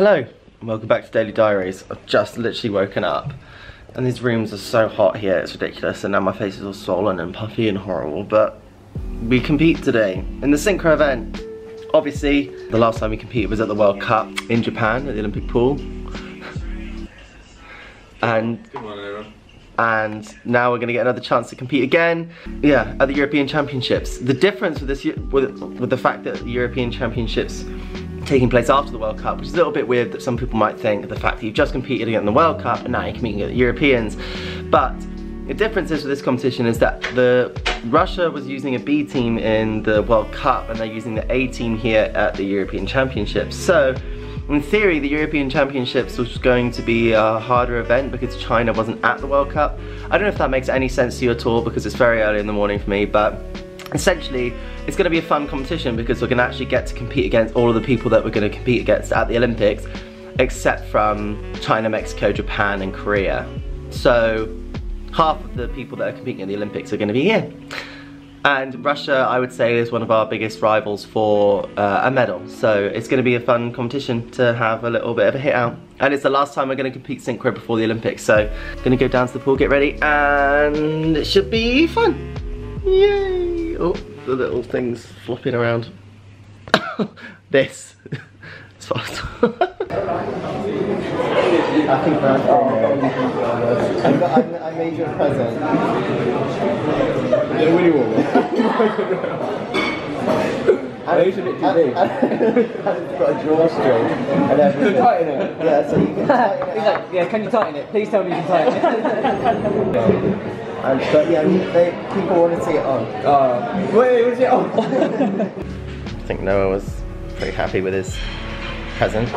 Hello, and welcome back to Daley Diaries. I've just literally woken up and these rooms are so hot here, it's ridiculous, and now my face is all swollen and puffy and horrible, but we compete today in the synchro event. Obviously, the last time we competed was at the World Cup in Japan at the Olympic pool. and Good morning, everyone. and now we're going to get another chance to compete again. Yeah, at the European Championships. The difference with this, with, with the fact that the European Championships taking place after the World Cup, which is a little bit weird that some people might think the fact that you've just competed in the World Cup and now you're competing at the Europeans. But the difference is with this competition is that the Russia was using a B team in the World Cup and they're using the A team here at the European Championships. So in theory, the European Championships was going to be a harder event because China wasn't at the World Cup. I don't know if that makes any sense to you at all because it's very early in the morning for me, but essentially it's going to be a fun competition because we're going to actually get to compete against all of the people that we're going to compete against at the Olympics except from China, Mexico, Japan and Korea. So half of the people that are competing at the Olympics are going to be here. And Russia, I would say, is one of our biggest rivals for uh, a medal. So it's going to be a fun competition to have a little bit of a hit out. And it's the last time we're going to compete synchro before the Olympics. So going to go down to the pool, get ready, and it should be fun. Yay! Oh, the little things flopping around. this. It's fast. Happy birthday. I, got, I, I made you a present. Yeah, Willy Wonka. And, it's a bit too big. and it's got a drawstring and everything. tighten it. Yeah, so you can tighten it He's like, yeah, can you tighten it? Please tell me you can tighten it. And, but yeah, they, people want to see it on. uh, wait, what's it on? I think Noah was pretty happy with his present.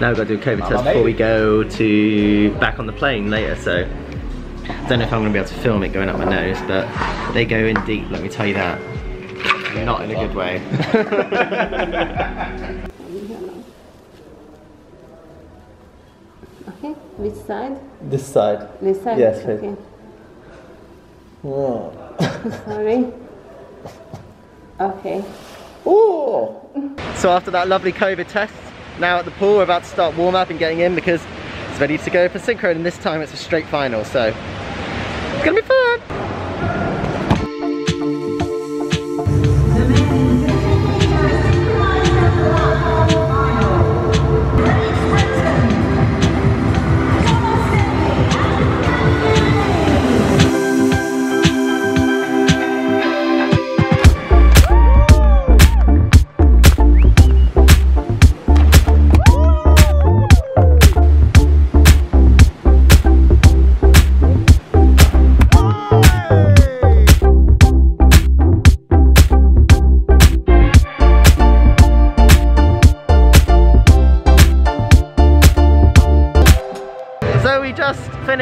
now we've got to do a COVID test before we go to back on the plane later, so I don't know if I'm going to be able to film it going up my nose, but they go in deep, let me tell you that. Not in a good way. Okay, which side? this side. This side? Yes. Okay, Oh. sorry. Okay. Ooh. So after that lovely COVID test, now at the pool we're about to start warm up and getting in because it's ready to go for synchro and this time it's a straight final so it's gonna be fun.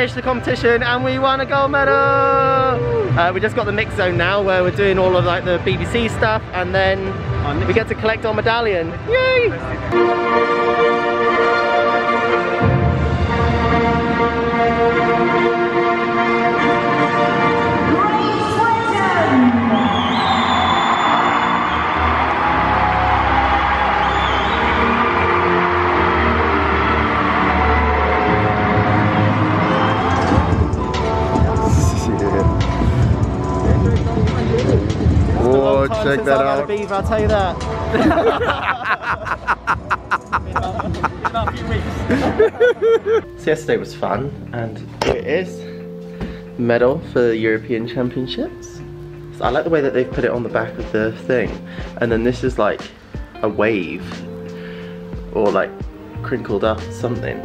Finished the competition and we won a gold medal! Uh, we just got the mix zone now where we're doing all of like the BBC stuff and then we get to collect our medallion. Yay! Check that out. Beaver, I'll tell you that. so yesterday was fun, and here it is. Medal for the European Championships. So I like the way that they've put it on the back of the thing. And then this is like a wave, or like crinkled up something.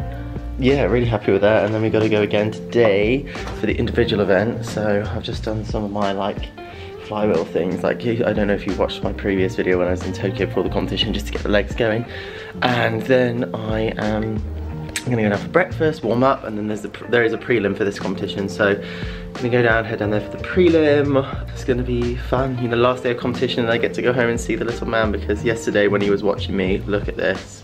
Yeah, really happy with that. And then we got to go again today for the individual event. So I've just done some of my like flywheel things. Like I don't know if you watched my previous video when I was in Tokyo for the competition just to get the legs going. And then I am gonna go down for breakfast, warm up, and then there's the there is a prelim for this competition. So I'm gonna go down, head down there for the prelim. It's gonna be fun. You know, last day of competition, and I get to go home and see the little man because yesterday when he was watching me, look at this.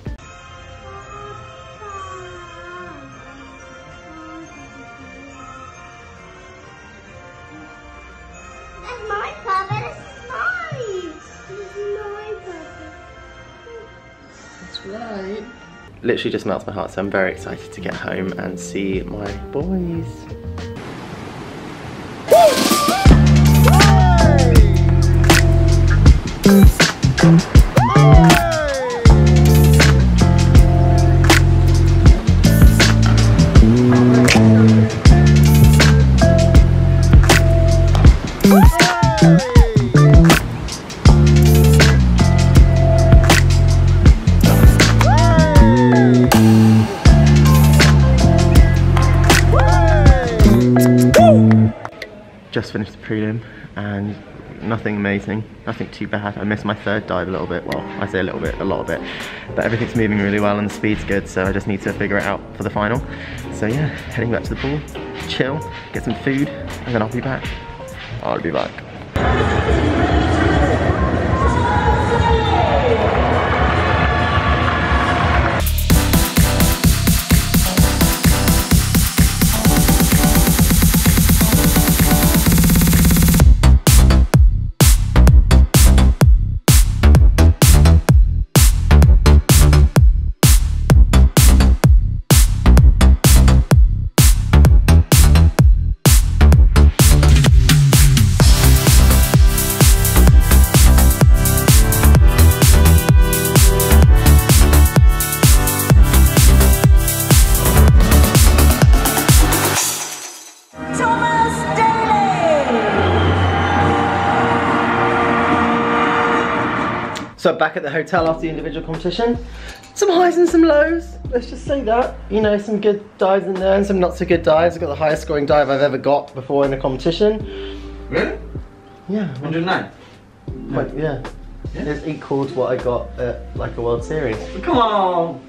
Literally just melts my heart, so I'm very excited to get home and see my boys. Just finished the prelim and nothing amazing, nothing too bad. I missed my third dive a little bit. Well, I say a little bit, a lot of it. But everything's moving really well and the speed's good, so I just need to figure it out for the final. So yeah, heading back to the pool, chill, get some food, and then I'll be back. I'll be back. Back at the hotel after the individual competition. Some highs and some lows, let's just say that. You know, some good dives in there and some not so good dives. I got the highest scoring dive I've ever got before in a competition. Really? Yeah, 109? quite, yeah. It's equal to what I got at like a World Series. Come on!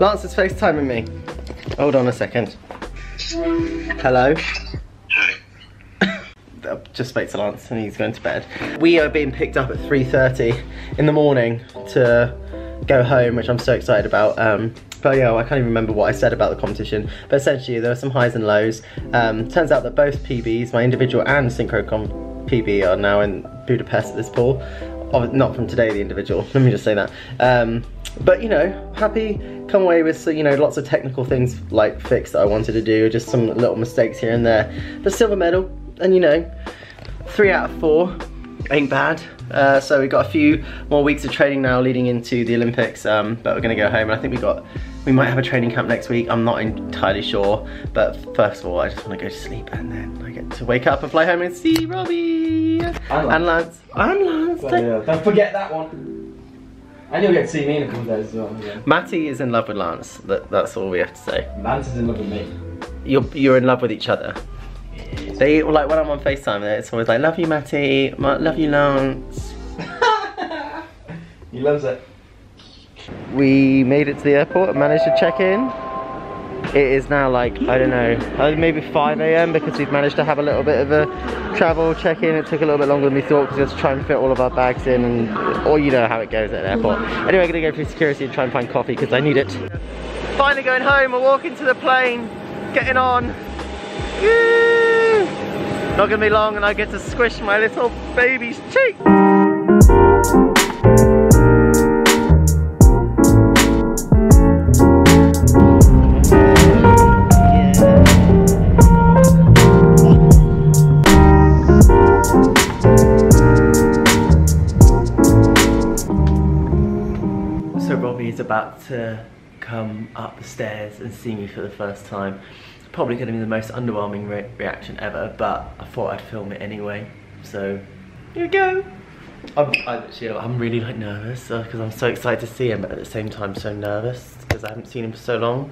Lance is FaceTiming me. Hold on a second. Hello? I've just spoke to Lance and he's going to bed. We are being picked up at 3.30 in the morning to go home, which I'm so excited about. Um, but yeah, I can't even remember what I said about the competition. But essentially, there were some highs and lows. Um, turns out that both PBs, my individual and synchro com PB, are now in Budapest at this pool. Ob- Not from today, the individual. Let me just say that. Um, but you know, happy. Come away with you know lots of technical things like fixed that I wanted to do. Just some little mistakes here and there. But silver medal, and you know, three out of four ain't bad. Uh, so we've got a few more weeks of training now leading into the Olympics, um, but we're gonna go home. And I think we got, we might have a training camp next week. I'm not entirely sure, but first of all, I just want to go to sleep and then I get to wake up and fly home and see Robbie Lance. and Lance and Lance. But, yeah, don't forget that one. And you'll get to see me in a couple of days as well. Yeah. Matty is in love with Lance. That, that's all we have to say. Lance is in love with me. You're you're in love with each other. They like when I'm on Facetime, it's always like, "Love you, Matty. Love you, Lance." He loves it. We made it to the airport and managed to check in. It is now like, I don't know, uh, maybe 5 a.m. because we've managed to have a little bit of a travel check-in. It took a little bit longer than we thought because we had to try and fit all of our bags in and, or you know how it goes at an airport. Anyway, I'm gonna go through security and try and find coffee because I need it. Finally going home, we're walking to the plane, getting on. Woo! Not gonna be long and I get to squish my little baby's cheek. So Robbie's about to come up the stairs and see me for the first time. Probably going to be the most underwhelming re reaction ever, but I thought I'd film it anyway. So here we go. I'm, I, I'm really like nervous uh, because I'm so excited to see him, but at the same time so nervous because I haven't seen him for so long.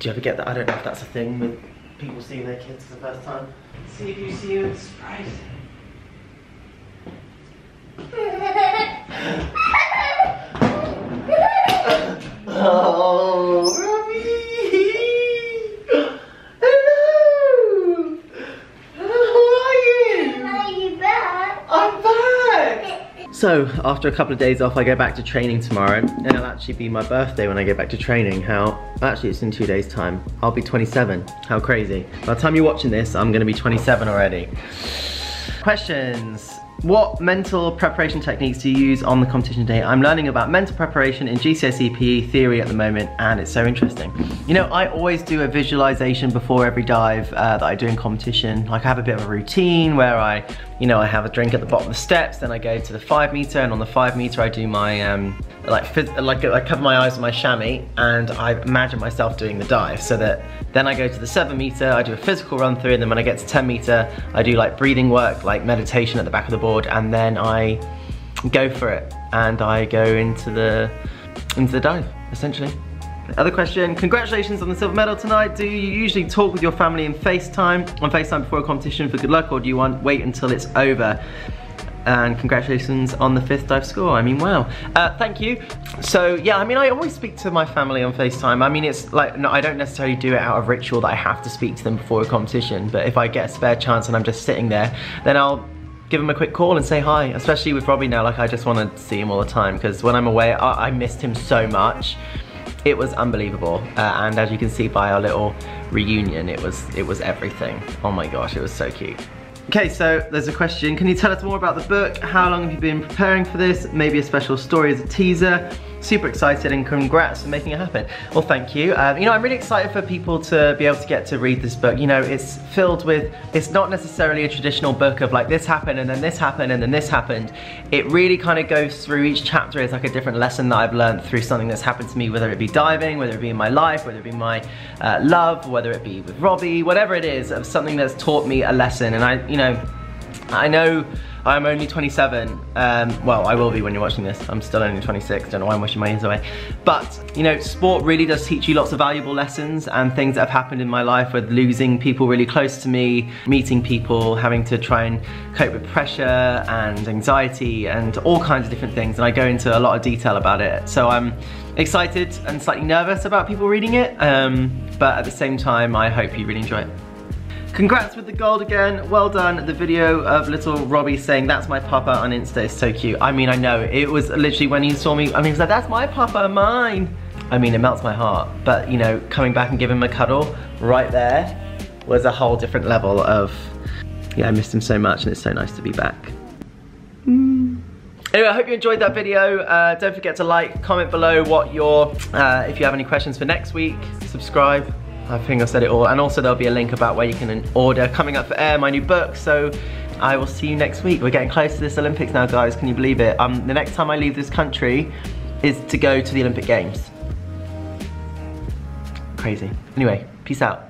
Do you ever get that? I don't know if that's a thing with people seeing their kids for the first time. See if you see in surprise. Oh, Robbie! Hello! Hello, how are you? I'm back! So, after a couple of days off, I go back to training tomorrow, and it'll actually be my birthday when I get back to training. How? Actually, it's in two days' time. I'll be 27. How crazy. By the time you're watching this, I'm gonna be 27 already. Questions. What mental preparation techniques do you use on the competition day? I'm learning about mental preparation in GCSE PE theory at the moment and it's so interesting. You know, I always do a visualization before every dive uh, that I do in competition. Like I have a bit of a routine where I, you know, I have a drink at the bottom of the steps, then I go to the five meter and on the five meter I do my, um, like, like I cover my eyes with my chamois and I imagine myself doing the dive so that then I go to the seven meter, I do a physical run through and then when I get to 10 meter, I do like breathing work, like meditation at the back of the board board and then I go for it and I go into the into the dive essentially. Other question, congratulations on the silver medal tonight. Do you usually talk with your family in FaceTime, on FaceTime before a competition for good luck or do you want wait until it's over? and congratulations on the fifth dive score. I mean, wow. Uh, thank you. So yeah, I mean, I always speak to my family on FaceTime. I mean, it's like, no, I don't necessarily do it out of ritual that I have to speak to them before a competition, but if I get a spare chance and I'm just sitting there, then I'll give him a quick call and say hi, especially with Robbie now, like I just want to see him all the time because when I'm away, I, I, missed him so much. It was unbelievable, uh, and as you can see by our little reunion, it was it was everything. Oh my gosh, it was so cute. Okay, so there's a question. Can you tell us more about the book? How long have you been preparing for this? Maybe a special story as a teaser? Super excited and congrats for making it happen. Well, thank you. Um, you know, I'm really excited for people to be able to get to read this book. You know, it's filled with, it's not necessarily a traditional book of like this happened and then this happened and then this happened. It really kind of goes through each chapter is like a different lesson that I've learned through something that's happened to me, whether it be diving, whether it be in my life, whether it be my uh, love, whether it be with Robbie, whatever it is, of something that's taught me a lesson. And I, you know, I know I'm only 27. Um, well, I will be when you're watching this. I'm still only 26. Don't know why I'm wishing my years away. But, you know, sport really does teach you lots of valuable lessons and things that have happened in my life with losing people really close to me, meeting people, having to try and cope with pressure and anxiety and all kinds of different things. And I go into a lot of detail about it. So I'm excited and slightly nervous about people reading it. Um, but at the same time, I hope you really enjoy it. Congrats with the gold again, well done. The video of little Robbie saying that's my papa on Insta is so cute. I mean, I know, it was literally when he saw me and he was like, that's my papa, mine. I mean, it melts my heart. But you know, coming back and giving him a cuddle right there was a whole different level of, yeah, I missed him so much and it's so nice to be back. Anyway, I hope you enjoyed that video. Uh, don't forget to like, comment below what your, uh, if you have any questions for next week, subscribe, I think I said it all. And also there'll be a link about where you can order Coming Up for Air, my new book. So I will see you next week. We're getting close to this Olympics now, guys. Can you believe it? Um, the next time I leave this country is to go to the Olympic Games. Crazy. Anyway, peace out.